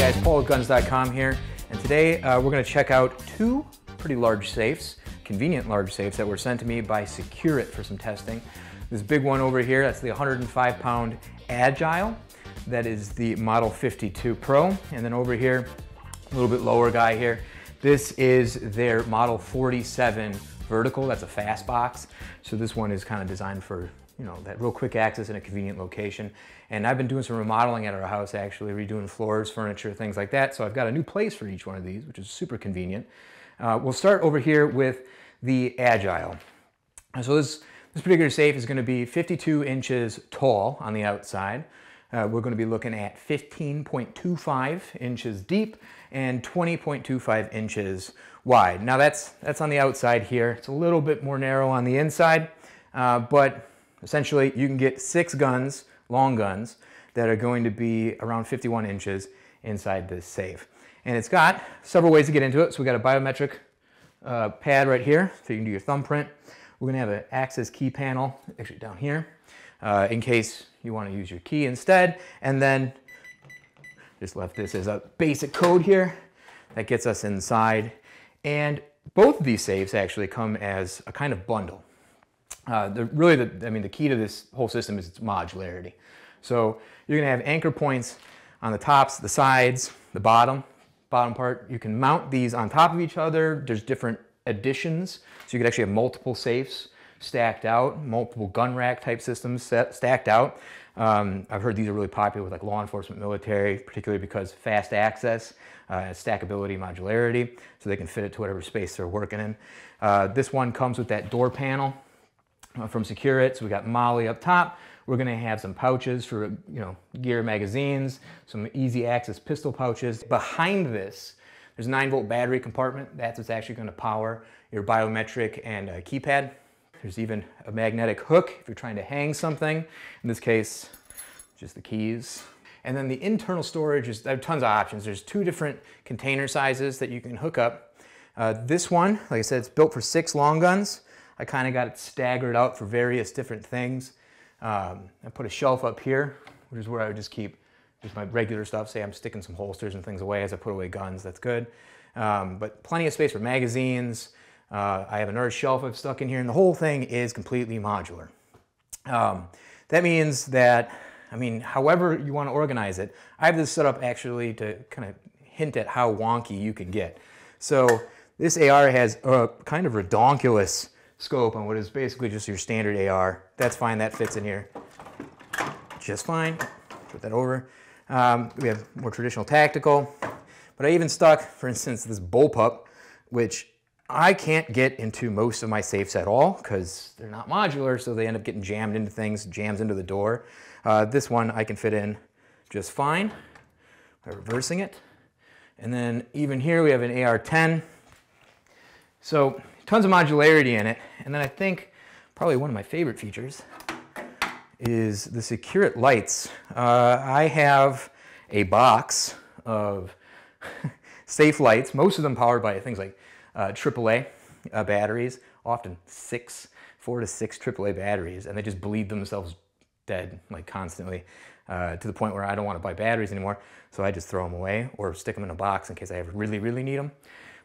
guys, Paul at guns.com here, and today uh, we're going to check out two pretty large safes, convenient large safes that were sent to me by Secure-It for some testing. This big one over here, that's the 105 pound Agile, that is the Model 52 Pro, and then over here, a little bit lower guy here, this is their Model 47 Vertical, that's a fast box. So this one is kind of designed for you know, that real quick access in a convenient location. And I've been doing some remodeling at our house actually, redoing floors, furniture, things like that. So I've got a new place for each one of these, which is super convenient. Uh, we'll start over here with the Agile. So this, this particular safe is gonna be 52 inches tall on the outside. Uh, we're going to be looking at 15.25 inches deep and 20.25 inches wide. Now that's, that's on the outside here. It's a little bit more narrow on the inside, uh, but Essentially, you can get six guns, long guns, that are going to be around 51 inches inside this safe. And it's got several ways to get into it. So we got a biometric uh, pad right here, so you can do your thumbprint. We're gonna have an access key panel, actually down here, uh, in case you wanna use your key instead. And then just left this as a basic code here that gets us inside. And both of these safes actually come as a kind of bundle. Uh, the, really, the, I mean, the key to this whole system is its modularity. So you're gonna have anchor points on the tops, the sides, the bottom, bottom part. You can mount these on top of each other. There's different additions. So you could actually have multiple safes stacked out, multiple gun rack type systems set, stacked out. Um, I've heard these are really popular with like law enforcement, military, particularly because fast access, uh, stackability, modularity, so they can fit it to whatever space they're working in. Uh, this one comes with that door panel uh, from Secure-It. So we got MOLLE up top. We're gonna have some pouches for, you know, gear magazines, some easy access pistol pouches. Behind this, there's a nine volt battery compartment. That's what's actually gonna power your biometric and uh, keypad. There's even a magnetic hook if you're trying to hang something. In this case, just the keys. And then the internal storage is, there are tons of options. There's two different container sizes that you can hook up. Uh, this one, like I said, it's built for six long guns. I kind of got it staggered out for various different things. Um, I put a shelf up here, which is where I would just keep just my regular stuff. Say I'm sticking some holsters and things away as I put away guns, that's good. Um, but plenty of space for magazines. Uh, I have another shelf I've stuck in here, and the whole thing is completely modular. Um, that means that, I mean, however you want to organize it, I have this set up actually to kind of hint at how wonky you can get. So this AR has a kind of redonkulous scope on what is basically just your standard AR. That's fine, that fits in here just fine. Put that over. Um, we have more traditional tactical, but I even stuck, for instance, this bullpup, which I can't get into most of my safes at all because they're not modular, so they end up getting jammed into things, jams into the door. Uh, this one I can fit in just fine by reversing it. And then even here we have an AR-10. So tons of modularity in it. And then I think probably one of my favorite features is the Secure-It lights. Uh, I have a box of safe lights, most of them powered by things like uh, AAA uh, batteries, often six, four to six AAA batteries, and they just bleed themselves dead like constantly uh, to the point where I don't want to buy batteries anymore. So I just throw them away or stick them in a box in case I ever really, really need them.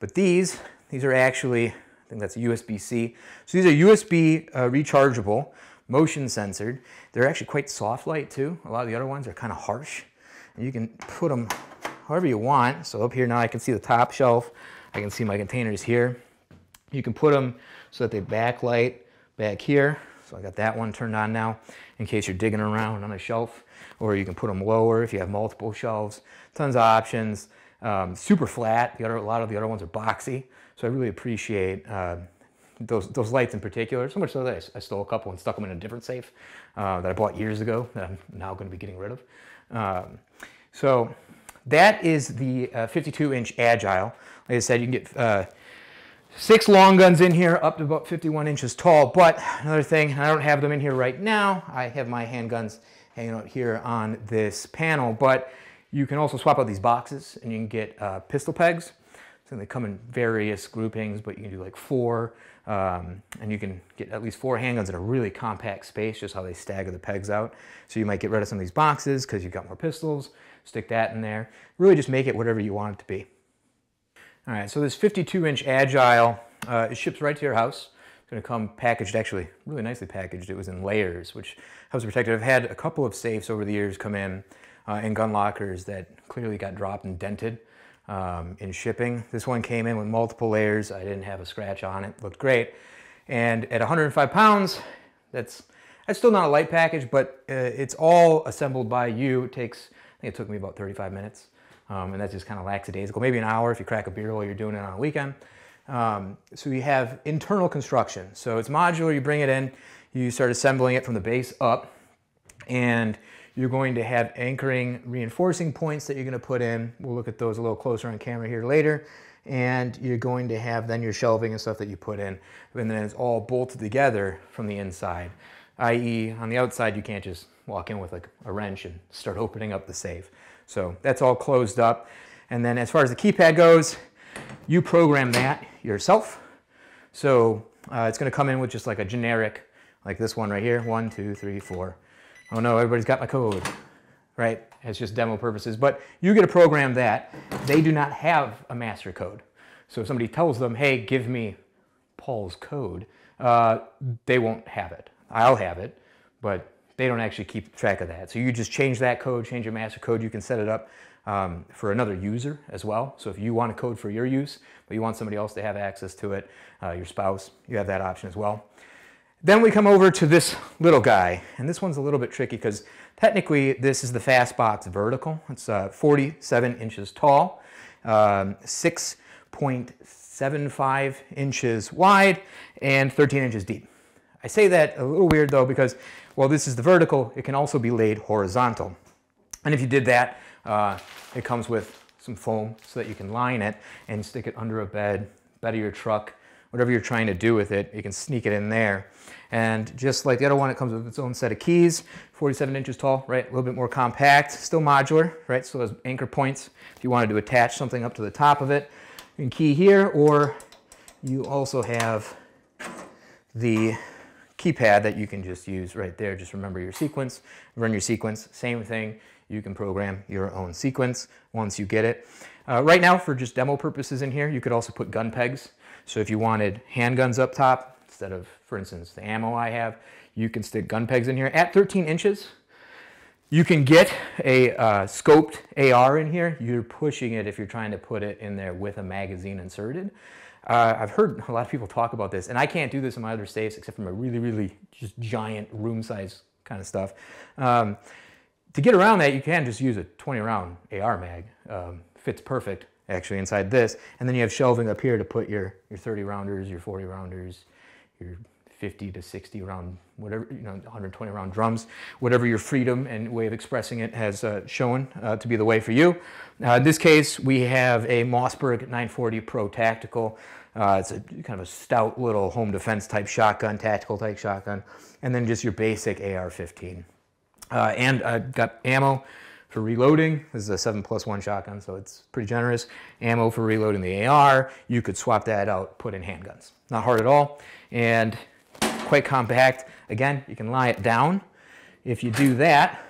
But these, these are actually think that's USB-C. So these are USB uh, rechargeable, motion sensored. They're actually quite soft light too. A lot of the other ones are kind of harsh. And you can put them however you want. So up here now I can see the top shelf. I can see my containers here. You can put them so that they backlight back here. So I got that one turned on now in case you're digging around on a shelf. Or you can put them lower if you have multiple shelves. Tons of options. Um, super flat. The other, a lot of the other ones are boxy. So I really appreciate uh, those, those lights in particular, so much so that I, I, stole a couple and stuck them in a different safe uh, that I bought years ago that I'm now going to be getting rid of. Um, so that is the 52-inch uh, Agile. Like I said, you can get uh, six long guns in here up to about 51 inches tall. But another thing, I don't have them in here right now. I have my handguns hanging out here on this panel. But you can also swap out these boxes and you can get uh, pistol pegs. So they come in various groupings, but you can do like four, um, and you can get at least four handguns in a really compact space, just how they stagger the pegs out. So you might get rid of some of these boxes because you've got more pistols, stick that in there. Really just make it whatever you want it to be. All right, so this 52 inch Agile, uh, it ships right to your house. It's gonna come packaged, actually really nicely packaged. It was in layers, which helps protect it. I've had a couple of safes over the years come in uh, in gun lockers that clearly got dropped and dented um, in shipping. This one came in with multiple layers. I didn't have a scratch on it, looked great. And at 105 pounds, that's, that's still not a light package, but uh, it's all assembled by you. It takes, I think it took me about 35 minutes. Um, and that's just kind of lackadaisical, maybe an hour if you crack a beer while you're doing it on a weekend. Um, so you have internal construction. So it's modular, you bring it in, you start assembling it from the base up, and you're going to have anchoring reinforcing points that you're going to put in. We'll look at those a little closer on camera here later. And you're going to have then your shelving and stuff that you put in. And then it's all bolted together from the inside. I.e. on the outside, you can't just walk in with like a wrench and start opening up the safe. So that's all closed up. And then as far as the keypad goes, you program that yourself. So uh, it's going to come in with just like a generic, like this one right here, one, two, three, four, oh no, everybody's got my code, right? It's just demo purposes, but you get to program that. They do not have a master code. So if somebody tells them, hey, give me Paul's code, uh, they won't have it. I'll have it, but they don't actually keep track of that. So you just change that code, change your master code. You can set it up um, for another user as well. So if you want a code for your use, but you want somebody else to have access to it, uh, your spouse, you have that option as well. Then we come over to this little guy, and this one's a little bit tricky because technically this is the Fastbox vertical. It's uh, 47 inches tall, um, 6.75 inches wide, and 13 inches deep. I say that a little weird though because while this is the vertical, it can also be laid horizontal. And if you did that, uh, it comes with some foam so that you can line it and stick it under a bed, bed of your truck, whatever you're trying to do with it, you can sneak it in there. And just like the other one, it comes with its own set of keys, 47 inches tall, right? A little bit more compact, still modular, right? So those anchor points, if you wanted to attach something up to the top of it, you can key here, or you also have the keypad that you can just use right there. Just remember your sequence, run your sequence, same thing. You can program your own sequence once you get it. Uh, right now, for just demo purposes in here, you could also put gun pegs. So if you wanted handguns up top, instead of, for instance, the ammo I have, you can stick gun pegs in here at 13 inches. You can get a uh, scoped AR in here. You're pushing it if you're trying to put it in there with a magazine inserted. Uh, I've heard a lot of people talk about this, and I can't do this in my other safes except from a really, really just giant room size kind of stuff. Um, to get around that, you can just use a 20 round AR mag. Um, fits perfect actually inside this. And then you have shelving up here to put your, your 30 rounders, your 40 rounders, your 50 to 60 round, whatever, you know, 120 round drums, whatever your freedom and way of expressing it has uh, shown uh, to be the way for you. Uh, in this case, we have a Mossberg 940 Pro Tactical. Uh, it's a kind of a stout little home defense type shotgun, tactical type shotgun, and then just your basic AR-15. Uh, and I've got ammo for reloading. This is a 7 plus 1 shotgun, so it's pretty generous. Ammo for reloading the AR. You could swap that out, put in handguns. Not hard at all, and quite compact. Again, you can lie it down. If you do that,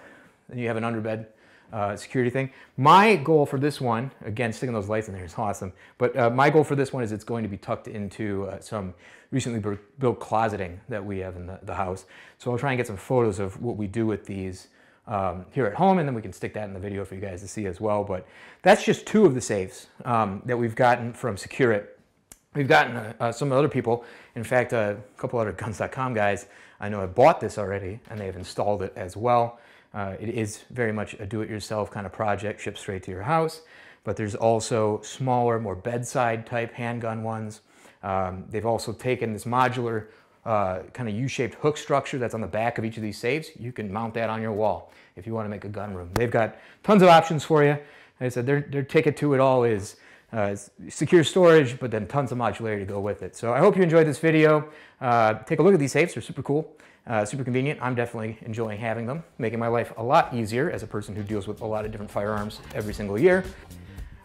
then you have an underbed uh, security thing. My goal for this one, again, sticking those lights in there is awesome, but uh, my goal for this one is it's going to be tucked into uh, some recently built closeting that we have in the, the, house. So I'll try and get some photos of what we do with these um, here at home, and then we can stick that in the video for you guys to see as well. But that's just two of the safes um, that we've gotten from Secure It. We've gotten uh, uh, some other people, in fact, a couple other guns.com guys I know have bought this already and they've installed it as well. Uh, it is very much a do-it-yourself kind of project, shipped straight to your house. But there's also smaller, more bedside type handgun ones. Um, they've also taken this modular uh, kind of U-shaped hook structure that's on the back of each of these safes. You can mount that on your wall if you want to make a gun room. They've got tons of options for you. Like I said, their, their ticket to it all is uh, secure storage, but then tons of modularity to go with it. So I hope you enjoyed this video. Uh, take a look at these safes. They're super cool, uh, super convenient. I'm definitely enjoying having them, making my life a lot easier as a person who deals with a lot of different firearms every single year.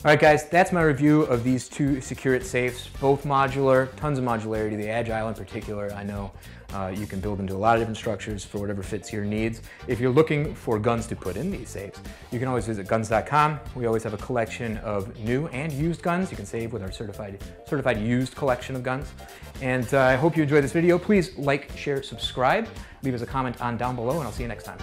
All right, guys, that's my review of these two Secure-It safes, both modular, tons of modularity, the Agile in particular, I know uh, you can build into a lot of different structures for whatever fits your needs. If you're looking for guns to put in these safes, you can always visit guns.com. We always have a collection of new and used guns. You can save with our certified, certified used collection of guns. And uh, I hope you enjoyed this video. Please like, share, subscribe. Leave us a comment on down below, and I'll see you next time.